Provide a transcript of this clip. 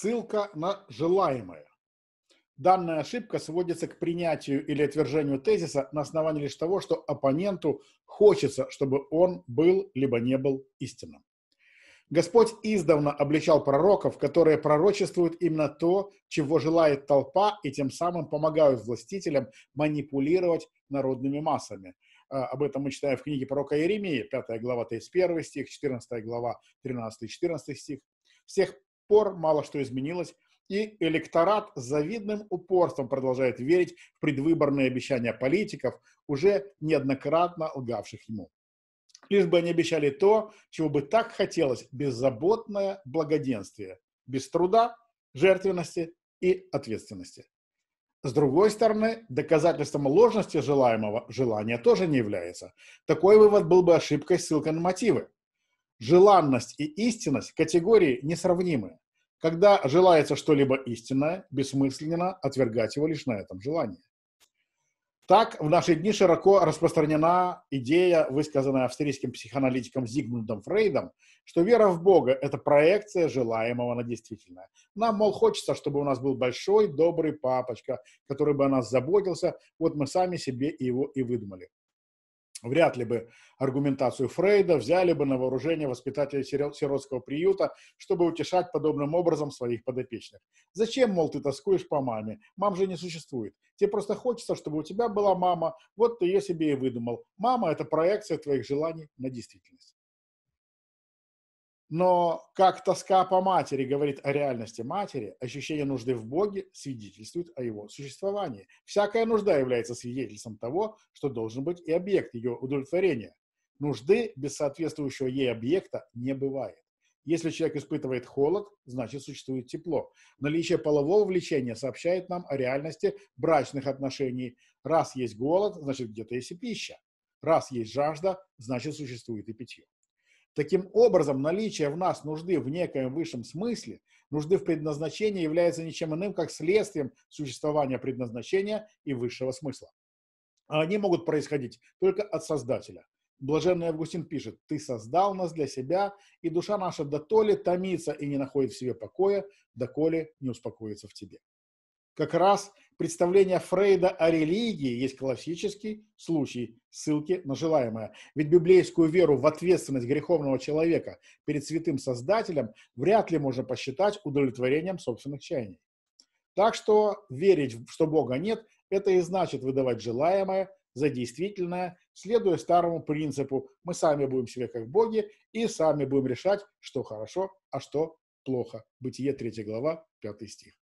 ссылка на желаемое. Данная ошибка сводится к принятию или отвержению тезиса на основании лишь того, что оппоненту хочется, чтобы он был либо не был истинным. Господь издавна обличал пророков, которые пророчествуют именно то, чего желает толпа, и тем самым помогают властителям манипулировать народными массами. А, об этом мы читаем в книге пророка Иеремии, 5 глава 31 стих, 14 глава 13-14 стих. С тех пор мало что изменилось, и электорат с завидным упорством продолжает верить в предвыборные обещания политиков, уже неоднократно лгавших ему лишь бы они обещали то, чего бы так хотелось, беззаботное благоденствие, без труда, жертвенности и ответственности. С другой стороны, доказательством ложности желаемого желания тоже не является. Такой вывод был бы ошибкой ссылкой на мотивы. Желанность и истинность – категории несравнимые. Когда желается что-либо истинное, бессмысленно отвергать его лишь на этом желании. Так, в наши дни широко распространена идея, высказанная австрийским психоаналитиком Зигмундом Фрейдом, что вера в Бога – это проекция желаемого на действительное. Нам, мол, хочется, чтобы у нас был большой, добрый папочка, который бы о нас заботился, вот мы сами себе его и выдумали. Вряд ли бы аргументацию Фрейда взяли бы на вооружение воспитатели сиротского приюта, чтобы утешать подобным образом своих подопечных. Зачем, мол, ты тоскуешь по маме? Мам же не существует. Тебе просто хочется, чтобы у тебя была мама, вот ты ее себе и выдумал. Мама – это проекция твоих желаний на действительность. Но как тоска по матери говорит о реальности матери, ощущение нужды в Боге свидетельствует о его существовании. Всякая нужда является свидетельством того, что должен быть и объект ее удовлетворения. Нужды без соответствующего ей объекта не бывает. Если человек испытывает холод, значит существует тепло. Наличие полового влечения сообщает нам о реальности брачных отношений. Раз есть голод, значит где-то есть и пища. Раз есть жажда, значит существует и питье. Таким образом, наличие в нас нужды в некоем высшем смысле, нужды в предназначении является ничем иным, как следствием существования предназначения и высшего смысла. А они могут происходить только от Создателя. Блаженный Августин пишет, «Ты создал нас для себя, и душа наша дотоле томится и не находит в себе покоя, доколе не успокоится в тебе». Как раз представление Фрейда о религии есть классический случай ссылки на желаемое. Ведь библейскую веру в ответственность греховного человека перед святым Создателем вряд ли можно посчитать удовлетворением собственных чаяний. Так что верить, что Бога нет, это и значит выдавать желаемое за действительное, следуя старому принципу «мы сами будем себе как боги и сами будем решать, что хорошо, а что плохо». Бытие 3 глава, 5 стих.